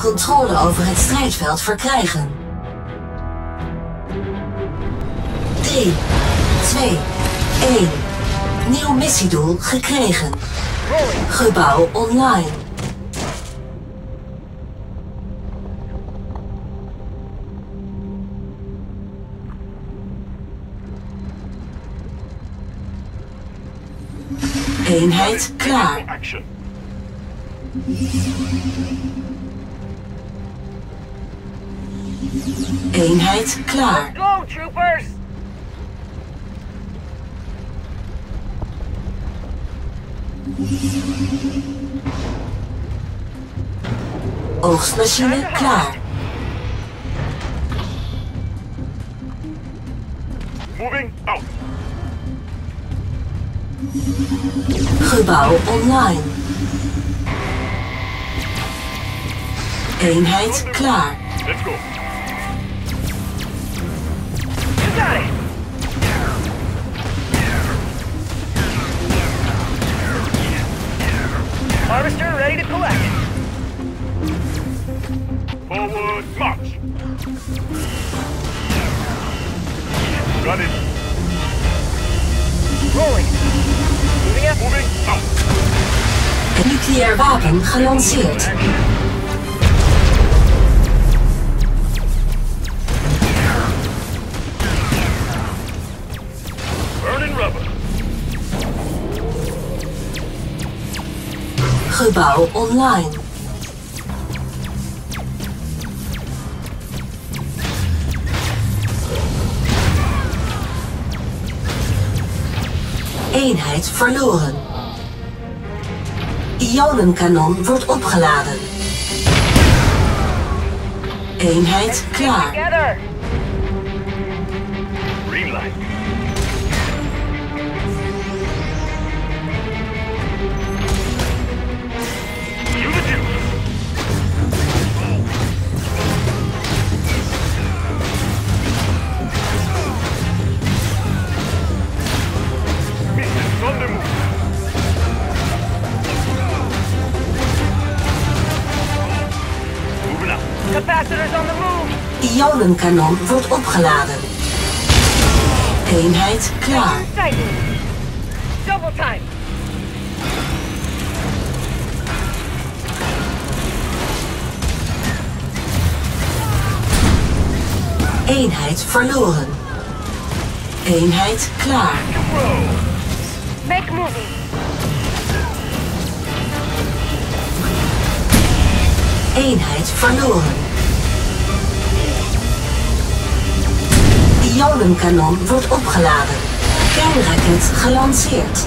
Controle over het strijdveld verkrijgen. 3, 2, 1. Nieuw missiedoel gekregen. Gebouw online. Eenheid klaar. Eenheid klaar. Go, troopers! Oogstmachine klaar. Moving out. Gebouw online. Eenheid klaar. Let's go. You got it! Harvester ready to collect. Forward march. Got it. Rolling. Moving up. Moving out. Het nucleair wapen gelanceerd. Gebouw online. Eenheid verloren. Ionenkanon wordt opgeladen. Eenheid klaar. Green light. Capacitors on the move. Ionenkanon wordt opgeladen. Eenheid klaar. Double time. Eenheid verloren. Eenheid klaar. Make moving. Eenheid verloren. Ionenkanon wordt opgeladen. Kernraket gelanceerd.